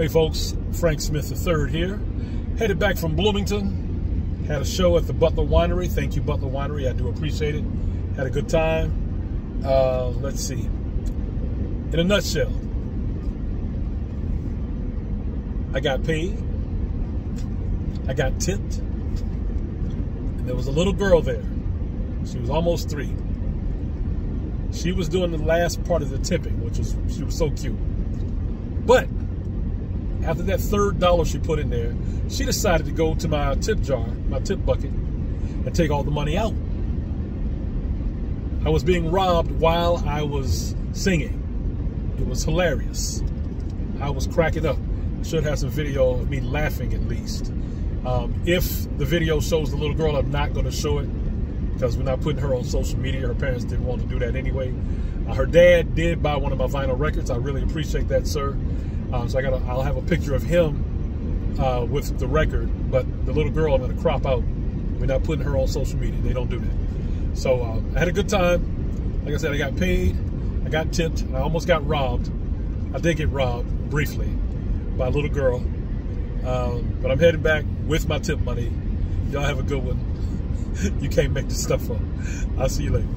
Hey folks, Frank Smith III here. Headed back from Bloomington. Had a show at the Butler Winery. Thank you, Butler Winery. I do appreciate it. Had a good time. Uh, let's see. In a nutshell, I got paid. I got tipped. And there was a little girl there. She was almost three. She was doing the last part of the tipping, which was she was so cute. But after that third dollar she put in there, she decided to go to my tip jar, my tip bucket, and take all the money out. I was being robbed while I was singing. It was hilarious. I was cracking up. I should have some video of me laughing at least. Um, if the video shows the little girl, I'm not going to show it because we're not putting her on social media. Her parents didn't want to do that anyway. Uh, her dad did buy one of my vinyl records. I really appreciate that, sir. Um, so I got I'll have a picture of him uh, with the record, but the little girl I'm going to crop out. We're not putting her on social media. They don't do that. So uh, I had a good time. Like I said, I got paid. I got tipped. I almost got robbed. I did get robbed briefly by a little girl. Um, but I'm heading back with my tip money. Y'all have a good one. you can't make this stuff up. I'll see you later.